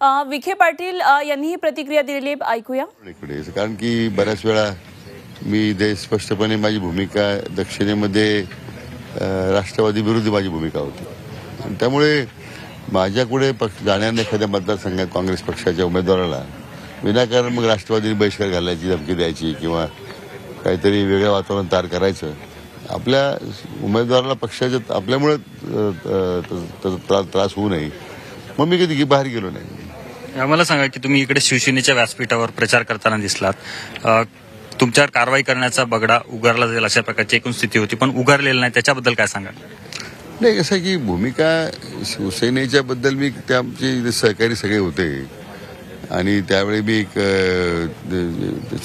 विखे पाटील यांनीही यांनी ही प्रतिक्रिया दिलेली ऐकूया. कारण की बऱ्याच वेळा मी इथे स्पष्टपणे माझी भूमिका दक्षिणेमध्ये राष्ट्रवादी विरोधी माझी भूमिका होती. आणि त्यामुळे माझ्याकडे पक्ष जाण्याने एखाद्या मतदारसंघात काँग्रेस पक्षाच्या उमेदवाराला विनाकारण मग राष्ट्रवादीने बहिष्कार घालायची धमकी द्यायची किंवा काहीतरी वेगळं वातावरण तयार करायचं. आपल्या उमेदवाराला पक्षाच्या आपल्यामुळे त्रास त्रास होऊ नये. मग मी कधी बाहेर गेलो नाही. आम्हाला सांगा की तुम्ही इकडे शिवसेनेच्या व्यासपीठावर प्रचार करताना दिसलात. तुमच्यावर कारवाई करण्याचा बगडा उगारला जाईल अशा प्रकारची एकूण स्थिती होती पण उगारलेलं नाही. त्याच्याबद्दल काय सांगा? नाही कसं आहे की भूमिका शिवसेनेच्या बद्दल मी त्या आमचे सहकारी सगळे होते आणि त्यावेळी मी एक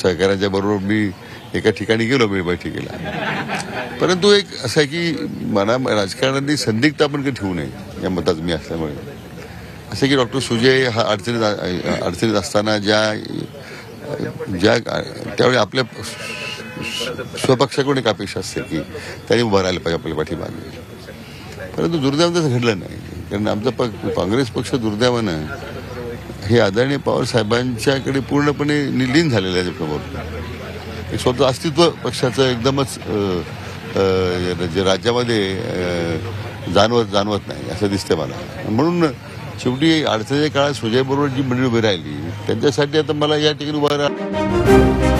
सहकाऱ्यांच्या बरोबर मी एका ठिकाणी गेलो मी बैठकीला. परंतु एक असं आहे की मला राजकारणातली संदिग्धता पण काही ठेवू नये या मतात मी असल्यामुळे. असं की डॉक्टर सुजय हा अडचणीत अडचणीत असताना ज्या ज्या त्यावेळी आपल्या स्वपक्षाकडून एक अपेक्षा असते की त्यांनी उभं राहिलं पाहिजे आपल्या पाठीमागे परंतु दुर्दैवानं तसं घडलं नाही. कारण आमचा पक्ष काँग्रेस पक्ष दुर्दैवानं हे आदरणीय पवार साहेबांच्याकडे पूर्णपणे निलीन झालेलं आहे समोर एक स्वतः अस्तित्व पक्षाचं एकदमच जे राज्यामध्ये जाणवत जाणवत नाही असं दिसतंय मला. म्हणून शेवटी अडचणीच्या काळात सुजयबरोबर जी मंडळी उभी राहिली त्यांच्यासाठी आता मला या ठिकाणी उभा राहा.